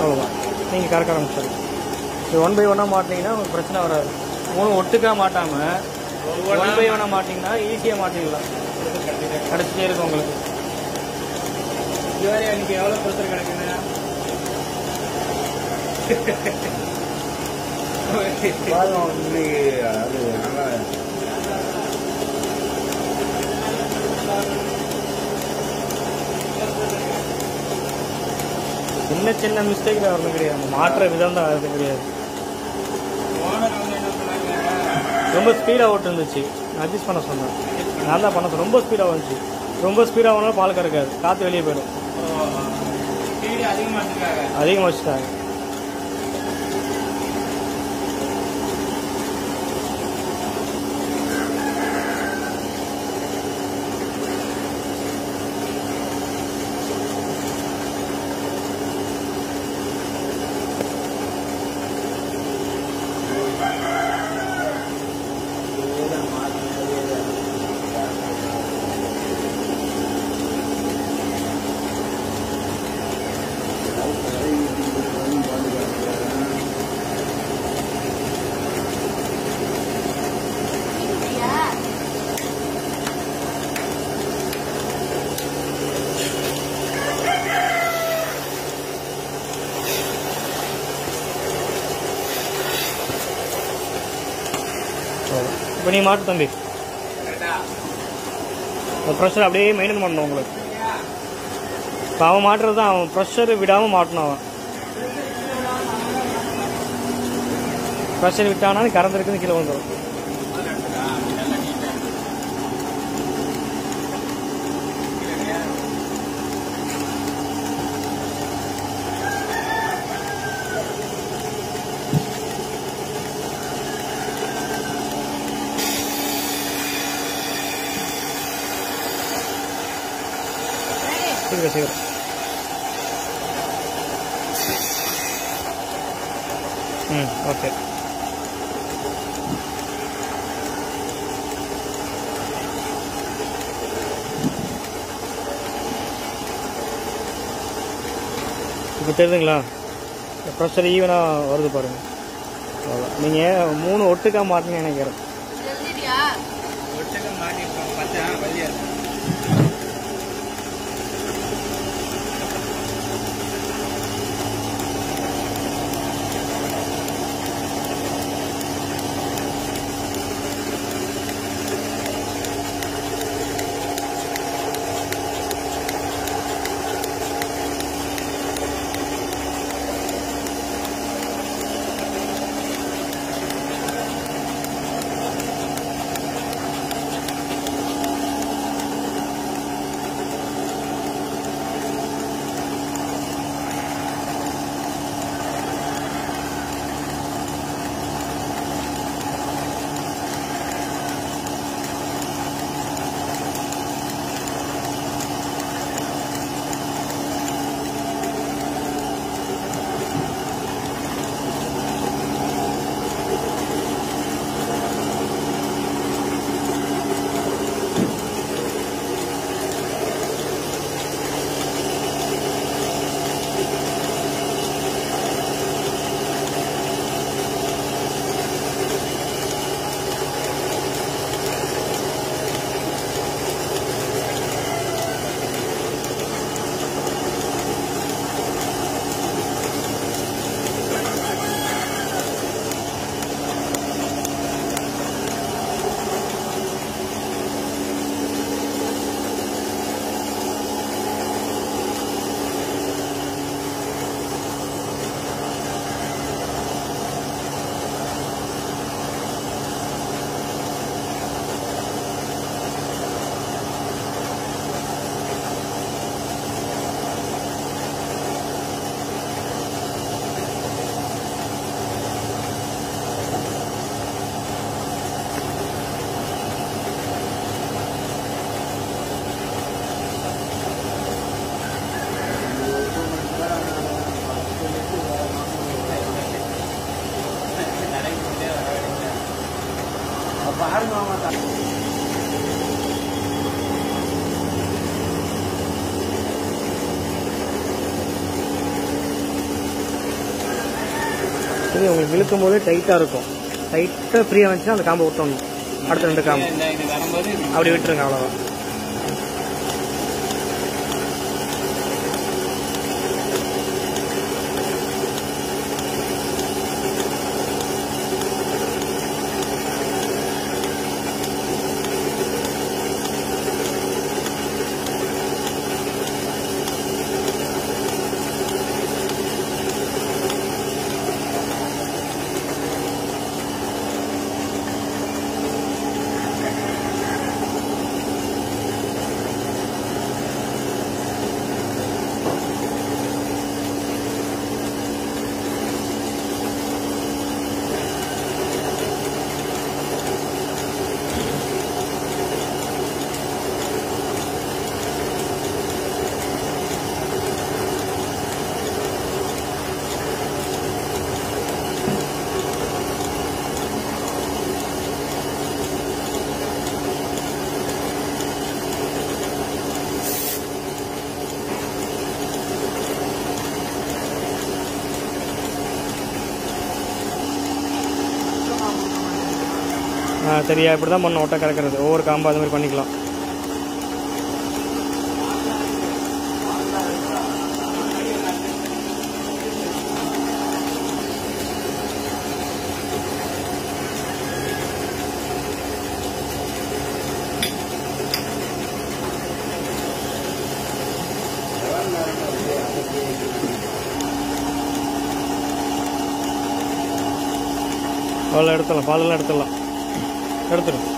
அவ்வளோதான் நீங்கள் கறக்க ஆரம்பிச்சிடும் இது ஒன் பை ஒன்னாக மாட்டினீங்கன்னா உங்களுக்கு பிரச்சனை வராது. மூணு ஒட்டுக்கா மாட்டாமல் ஒன் பை ஒன்னாக மாட்டிங்கன்னா ஈஸியாக மாட்டிக்கலாம். கிடச்சிட்டே இருக்கும் உங்களுக்கு. இதுவரை எனக்கு எவ்வளோ ப்ரெஷர் கிடைக்குங்க? பாருங்க இன்னைக்கு அது சின்ன சின்ன மிஸ்டேக் தான் வரது கிடையாது. மாற்றுற விதம் தான் வரது கிடையாது. ரொம்ப ஸ்பீடாக ஓட்டு இருந்துச்சு அட்ஜஸ்ட் பண்ண சொன்னேன் நான் தான் பண்ண ரொம்ப ஸ்பீடாக வந்துச்சு. ரொம்ப ஸ்பீடாக போனாலும் பால் கறக்காது. காற்று வெளியே போயிடும். அதிகமாக வச்சுட்டாங்க. இப்போ நீ மாட்டு தம்பி. ப்ரெஷர் அப்படியே மெயின்டைன் பண்ணணும் உங்களுக்கு. இப்போ அவன் மாட்டுறது தான் அவன் ப்ரெஷர் விடாமல் மாட்டணும் அவன். ப்ரெஷர் விட்டானா கறந்துருக்குன்னு கீழே வந்துடும் சீக்கிரம் சீக்கிரம் ம் ஓகே. இப்போ தெரியுதுங்களா? ப்ரெஷர் ஈவனாக வருது பாருங்க. அவ்வளோ நீங்கள் மூணு ஒட்டுக்கா மாட்டீங்கன்னு நினைக்கிறேன். இது உங்களுக்கு இழுக்கும் போது டைட்டாக இருக்கும். டைட்டாக ஃப்ரீயாக வந்துச்சுன்னா அந்த காம்பை விட்டணும் அடுத்த ரெண்டு காம்பு அப்படி விட்டுருங்க அவ்வளோதான் சரியா இப்படி தான் பண்ணணும் ஒட்டை கறக்கிறது ஒவ்வொரு காம்பு அது மாதிரி பண்ணிக்கலாம். அவ்வளோ எடுத்துடலாம் பாலெல்லாம் எடுத்துடலாம். எடுத்துடும்